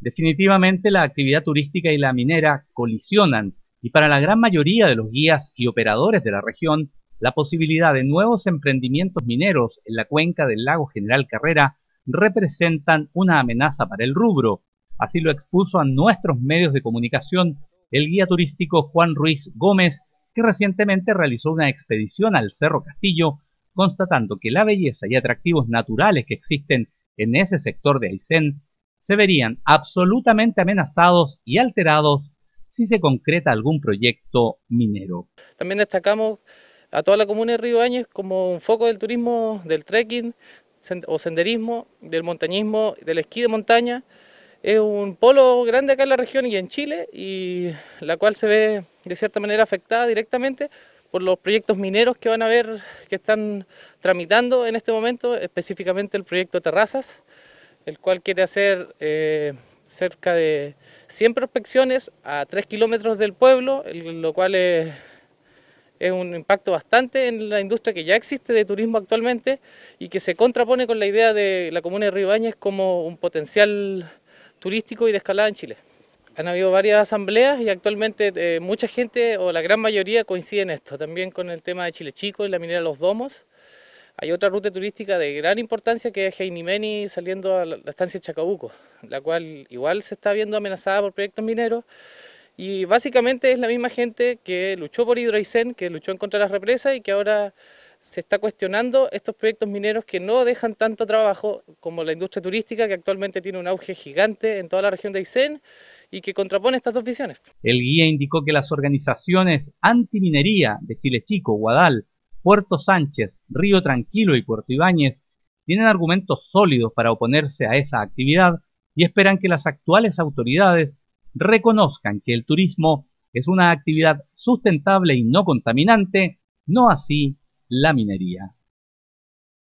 Definitivamente la actividad turística y la minera colisionan y para la gran mayoría de los guías y operadores de la región, la posibilidad de nuevos emprendimientos mineros en la cuenca del lago General Carrera representan una amenaza para el rubro. Así lo expuso a nuestros medios de comunicación el guía turístico Juan Ruiz Gómez, que recientemente realizó una expedición al Cerro Castillo, constatando que la belleza y atractivos naturales que existen en ese sector de Aysén se verían absolutamente amenazados y alterados si se concreta algún proyecto minero. También destacamos a toda la comuna de Río Áñez como un foco del turismo, del trekking o senderismo, del montañismo, del esquí de montaña. Es un polo grande acá en la región y en Chile y la cual se ve de cierta manera afectada directamente por los proyectos mineros que van a ver que están tramitando en este momento, específicamente el proyecto Terrazas, el cual quiere hacer eh, cerca de 100 prospecciones a 3 kilómetros del pueblo, lo cual es, un impacto bastante en la industria que ya existe de turismo actualmente y que se contrapone con la idea de la comuna de Río como un potencial turístico y de escalada en Chile. Han habido varias asambleas y actualmente eh, mucha gente o la gran mayoría coincide en esto, también con el tema de Chile Chico y la minera Los Domos. Hay otra ruta turística de gran importancia que es Heinimeni saliendo a la estancia Chacabuco, la cual igual se está viendo amenazada por proyectos mineros y básicamente es la misma gente que luchó por Hidroicén, que luchó en contra de las represas y que ahora se está cuestionando estos proyectos mineros que no dejan tanto trabajo como la industria turística que actualmente tiene un auge gigante en toda la región de Aysén y que contrapone estas dos visiones. El guía indicó que las organizaciones antiminería de Chile Chico, Guadal, Puerto Sánchez, Río Tranquilo y Puerto Ibáñez tienen argumentos sólidos para oponerse a esa actividad y esperan que las actuales autoridades reconozcan que el turismo es una actividad sustentable y no contaminante, no así la minería.